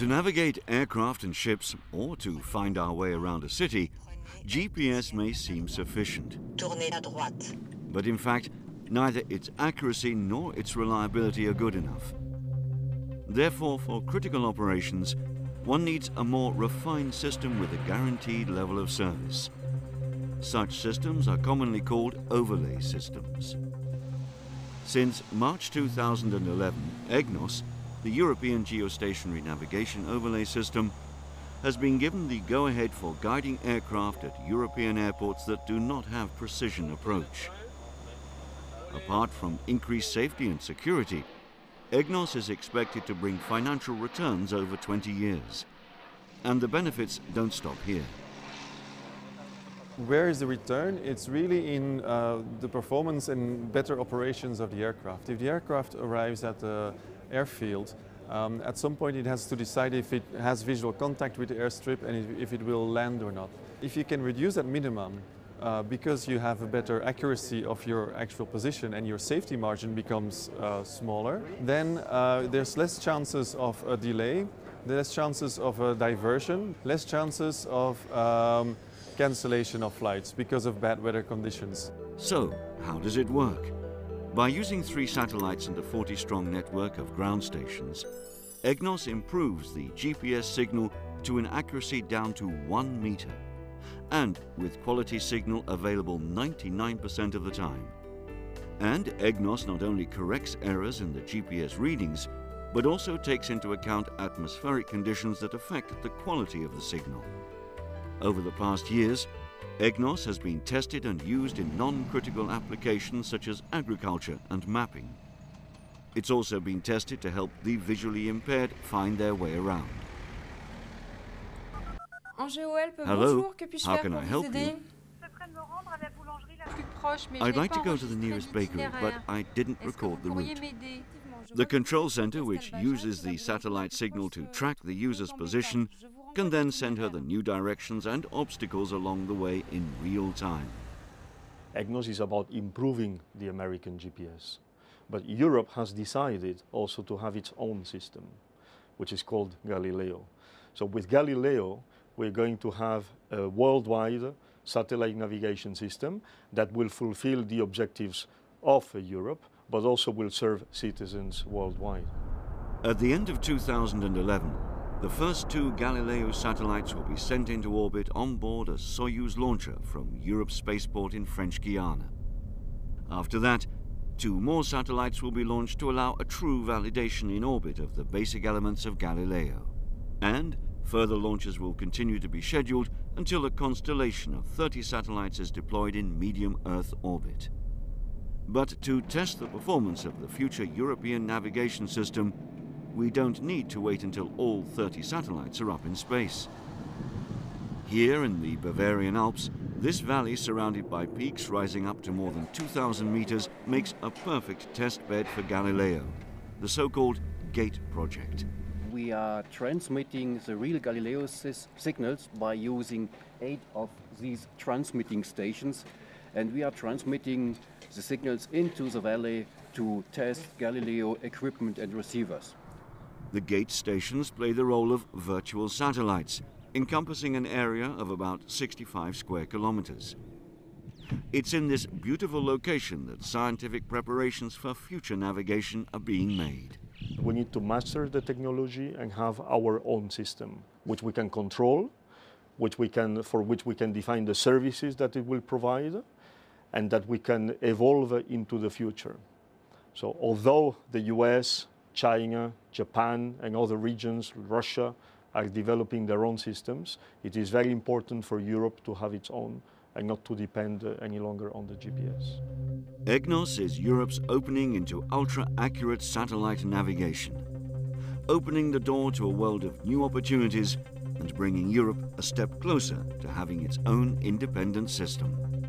To navigate aircraft and ships or to find our way around a city, GPS may seem sufficient. But in fact, neither its accuracy nor its reliability are good enough. Therefore, for critical operations, one needs a more refined system with a guaranteed level of service. Such systems are commonly called overlay systems. Since March 2011, EGNOS, the European Geostationary Navigation Overlay System, has been given the go-ahead for guiding aircraft at European airports that do not have precision approach. Apart from increased safety and security, EGNOS is expected to bring financial returns over 20 years. And the benefits don't stop here. Where is the return? It's really in uh, the performance and better operations of the aircraft. If the aircraft arrives at the airfield, um, at some point it has to decide if it has visual contact with the airstrip and if, it will land or not. If you can reduce that minimum uh, because you have a better accuracy of your actual position and your safety margin becomes uh, smaller, then uh, there's less chances of a delay, less chances of a diversion, less chances of um, cancellation of flights because of bad weather conditions. So, how does it work? By using three satellites and a 40-strong network of ground stations, EGNOS improves the GPS signal to an accuracy down to one meter and with quality signal available 99% of the time. And EGNOS not only corrects errors in the GPS readings, but also takes into account atmospheric conditions that affect the quality of the signal. Over the past years, EGNOS has been tested and used in non-critical applications such as agriculture and mapping. It's also been tested to help the visually impaired find their way around. Hello, how can I help you? I'd like to go to the nearest bakery, but I didn't record the route. The control center, which uses the satellite signal to track the user's position, can then send her the new directions and obstacles along the way in real time. EGNOS is about improving the American GPS. But Europe has decided also to have its own system, which is called Galileo. So with Galileo, we're going to have a worldwide satellite navigation system that will fulfill the objectives of Europe, but also will serve citizens worldwide. At the end of 2011, the first two Galileo satellites will be sent into orbit on board a Soyuz launcher from Europe's spaceport in French Guiana. After that, two more satellites will be launched to allow a true validation in orbit of the basic elements of Galileo. And Further launches will continue to be scheduled until a constellation of 30 satellites is deployed in medium Earth orbit. But to test the performance of the future European navigation system, we don't need to wait until all 30 satellites are up in space. Here in the Bavarian Alps, this valley surrounded by peaks rising up to more than 2,000 meters makes a perfect test bed for Galileo, the so-called GATE project we are transmitting the real Galileo signals by using eight of these transmitting stations. And we are transmitting the signals into the valley to test Galileo equipment and receivers. The gate stations play the role of virtual satellites, encompassing an area of about 65 square kilometers. It's in this beautiful location that scientific preparations for future navigation are being made. We need to master the technology and have our own system, which we can control, which we can, for which we can define the services that it will provide, and that we can evolve into the future. So although the US, China, Japan, and other regions, Russia, are developing their own systems, it is very important for Europe to have its own and not to depend uh, any longer on the GPS. EGNOS is Europe's opening into ultra-accurate satellite navigation, opening the door to a world of new opportunities and bringing Europe a step closer to having its own independent system.